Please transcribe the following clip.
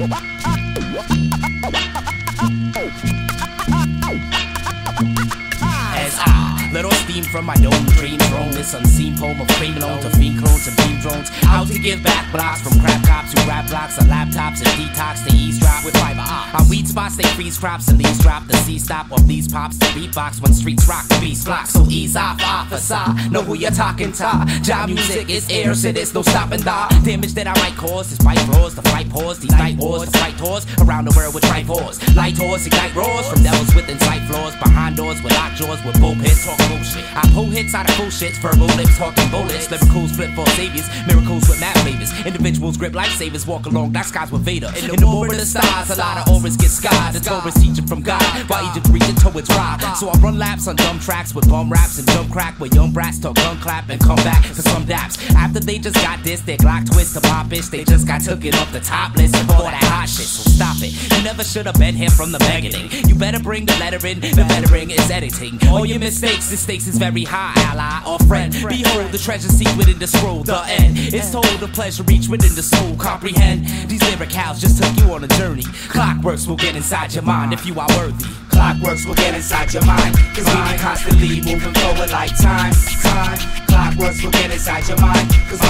Off steam from my dome, dream throne, this unseen poem of cream loan to fiend clones and beam drones. Out to give back blocks from crap cops who rap blocks and laptops and detox to eavesdrop with fiber. On weed spots, they freeze crops and these drop. The C stop of these pops, the beatbox when streets rock, the beats block. So ease off, officer. Know who you're talking to. Job music is air, so there's no stopping the damage that I might cause. Is fight floors, the fight pause, these night wars, the fight tours around the world with tripores. Light tours, ignite roars from devils with inside floors, behind doors with locked jaws with bullpits, talk bullshit. I pull hits out of bullshits, verbal lips, talking bullets, lyricals, flip for saviors, miracles with mad flavors. Individuals grip lifesavers, walk along dark skies with Vader. In the war of the stars, a lot of auras get skies. The Torah's teaching from God, while Egypt reaching towards Ra. So I run laps on dumb tracks with bum raps and jump crack where young brats talk gun clap and come back for some daps. After they just got this, their Glock twist to popish, they just got took it off the top list for that hot shit. So stop it. You never should have been here from the beginning. You better bring the lettering, the lettering is editing. All your mistakes, the stakes is very high, ally or friend. Behold the treasure seek within the scroll, the end. It's told the pleasure reach within the soul, comprehend. These lyric cows just took you on a journey. Clockworks will get inside your mind if you are worthy. Clockworks will get inside your mind. Cause we be constantly moving forward like time, time. Clockworks will get inside your mind. Cause